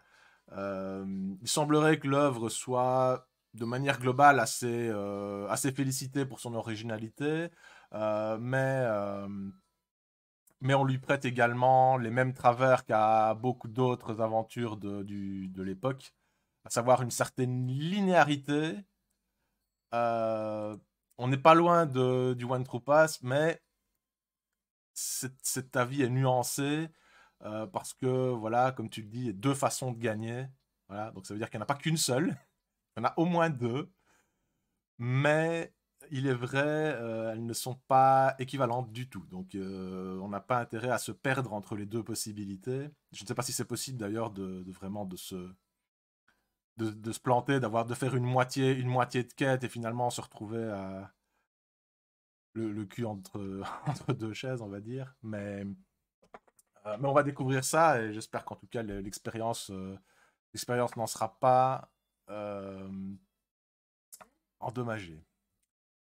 S1: euh, il semblerait que l'œuvre soit de manière globale assez, assez félicitée pour son originalité, mais, mais on lui prête également les mêmes travers qu'à beaucoup d'autres aventures de, de l'époque, à savoir une certaine linéarité. On n'est pas loin de, du One True Pass, mais cet, avis est nuancé euh, parce que, voilà, comme tu le dis, il y a deux façons de gagner. Voilà, donc ça veut dire qu'il n'y en a pas qu'une seule, il y en a au moins deux. Mais il est vrai, euh, elles ne sont pas équivalentes du tout. Donc euh, on n'a pas intérêt à se perdre entre les deux possibilités. Je ne sais pas si c'est possible d'ailleurs de, vraiment de se, de se planter, d'avoir de faire une moitié, une moitié de quête et finalement se retrouver à le, cul entre, deux chaises, on va dire. Mais, euh, mais on va découvrir ça et j'espère qu'en tout cas le- l'expérience euh, l'expérience n'en sera pas euh, endommagée.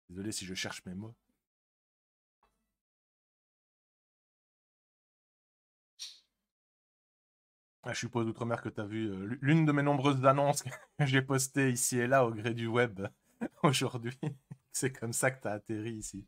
S1: Désolé si je cherche mes mots. Ah, je suppose, Outre-mer, que tu as vu l'une de mes nombreuses annonces que j'ai postées ici et là au gré du web aujourd'hui. C'est comme ça que tu as atterri ici.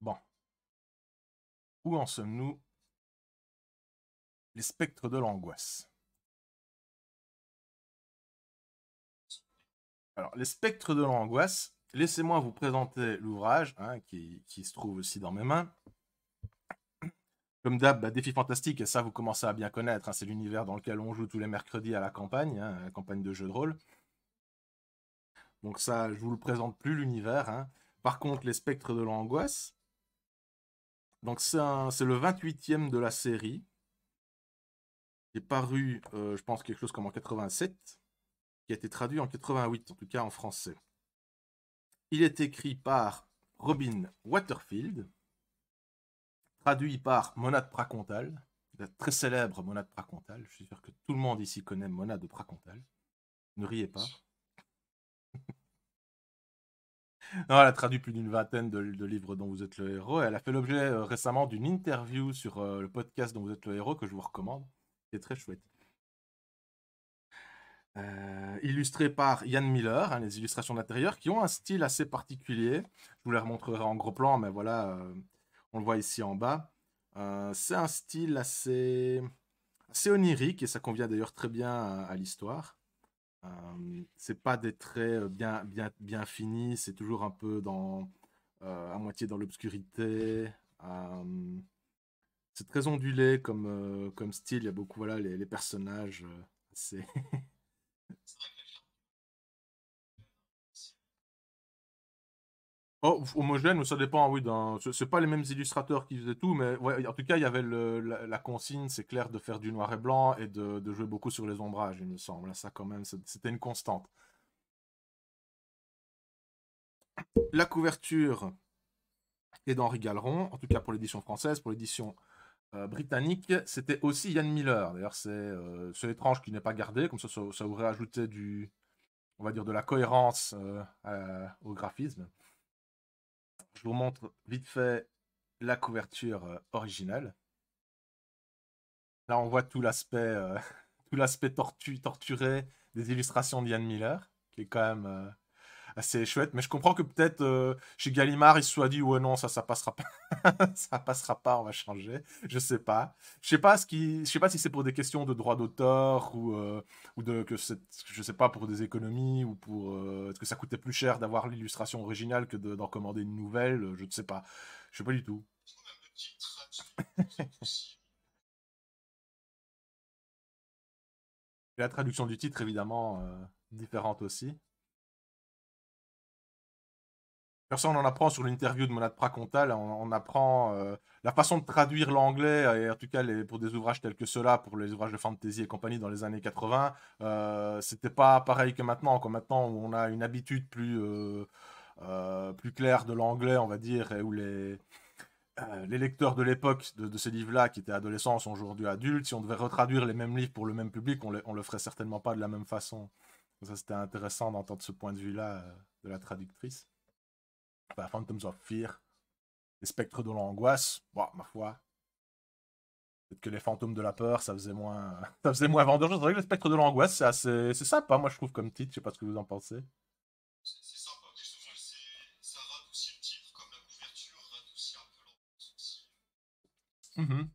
S1: Bon. Où en sommes-nous? Les spectres de l'angoisse. Alors, les spectres de l'angoisse, laissez-moi vous présenter l'ouvrage hein, qui, se trouve aussi dans mes mains. Comme d'hab, bah, Défi Fantastique, et ça vous commencez à bien connaître, hein, c'est l'univers dans lequel on joue tous les mercredis à la campagne, hein, la campagne de jeux de rôle. Donc ça, je vous le présente plus l'univers. Par contre, les spectres de l'angoisse, donc c'est le 28e de la série, qui est paru, euh, je pense, quelque chose comme en 87, qui a été traduit en 88, en tout cas en français. Il est écrit par Robin Waterfield, traduit par Monade Pracontal, la très célèbre Monade Pracontal. Je suis sûr que tout le monde ici connaît Monade Pracontal. Ne riez pas. Non, elle a traduit plus d'une vingtaine de, livres dont vous êtes le héros. Elle a fait l'objet euh, récemment d'une interview sur euh, le podcast dont vous êtes le héros que je vous recommande. C'est très chouette. Euh, illustré par Ian Miller, hein, les illustrations d'intérieur, qui ont un style assez particulier. Je vous les remontrerai en gros plan, mais voilà, euh, on le voit ici en bas. Euh, c'est un style assez, assez onirique et ça convient d'ailleurs très bien à, à l'histoire. C'est pas des traits bien, bien, bien finis, c'est toujours un peu dans, à moitié dans l'obscurité. C'est très ondulé comme, comme style. Il y a beaucoup, voilà, les, les personnages assez. Oh, homogène, ça dépend, oui. C'est pas les mêmes illustrateurs qui faisaient tout, mais en tout cas, il y avait la, consigne, c'est clair, de faire du noir et blanc et de, jouer beaucoup sur les ombrages, il me semble. Ça, quand même, c'était une constante. La couverture est d'Henri Galeron, en tout cas pour l'édition française. Pour l'édition euh, britannique, c'était aussi Ian Miller. D'ailleurs, c'est euh, étrange qu'il n'ait pas gardé, comme ça, ça, ça aurait ajouté du, on va dire, de la cohérence euh, au graphisme. Je vous montre vite fait la couverture euh, originale. Là, on voit tout l'aspect tout l'aspect tortu, torturé des illustrations d'Ian Miller, qui est quand même assez chouette. Mais je comprends que peut-être euh, chez Gallimard, il se soit dit ouais non ça ça passera pas, ça passera pas, on va changer. Je sais pas. Je sais pas ce qui, je sais pas si c'est pour des questions de droit d'auteur ou euh, ou de que je sais pas pour des économies ou pour euh, que ça coûtait plus cher d'avoir l'illustration originale que de- d'en commander une nouvelle? Je ne sais pas. Je sais pas du tout. La traduction du titre évidemment euh, différente aussi. Sur ça, on en apprend sur l'interview de Monad Pracontal, on, on apprend euh, la façon de traduire l'anglais, et en tout cas pour des ouvrages tels que ceux-là, pour les ouvrages de fantasy et compagnie dans les années 80, euh, c'était pas pareil que maintenant. Quoi. Maintenant, on a une habitude plus, euh, plus claire de l'anglais, on va dire, et où les, les lecteurs de l'époque de, ces livres-là, qui étaient adolescents, sont aujourd'hui adultes. Si on devait retraduire les mêmes livres pour le même public, on, on le ferait certainement pas de la même façon. Ça, c'était intéressant d'entendre ce point de vue-là de la traductrice. Enfin, Phantoms of Fear, les spectres de l'angoisse, bon, ma foi. Peut-être que les fantômes de la peur, ça faisait moins, ça faisait moins vendeur. C'est vrai que les spectres de l'angoisse, c'est assez, c'est sympa, moi je trouve comme titre. Je sais pas ce que vous en pensez.
S2: C'est sympa. Ça radoucit le titre, comme la couverture radoucit un peu l'ambiance aussi.
S1: Mhm.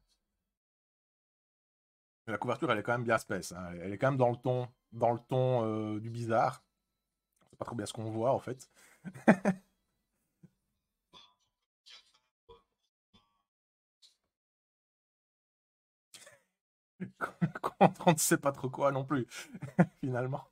S1: Mais La couverture, elle est quand même bien space. hein. Elle est quand même dans le ton, dans le ton euh, du bizarre. C'est pas trop bien ce qu'on voit en fait. On ne sait pas trop quoi non plus, finalement.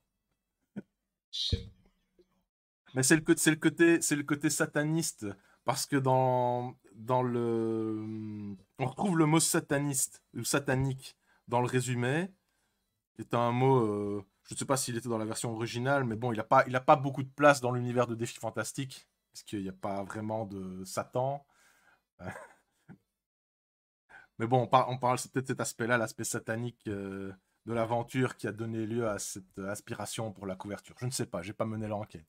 S1: Mais c'est le, côté- c'est le côté, sataniste parce que dans le, on retrouve le mot sataniste ou satanique dans le résumé. C'est un mot, euh, je ne sais pas s'il était dans la version originale, mais bon, il n'a pas, pas beaucoup de place dans l'univers de Défis Fantastiques parce qu'il n'y a pas vraiment de Satan. Mais bon, on, par- on parle peut-être cet aspect-là, l'aspect satanique euh, de l'aventure qui a donné lieu à cette aspiration pour la couverture. Je ne sais pas, j'ai pas mené l'enquête.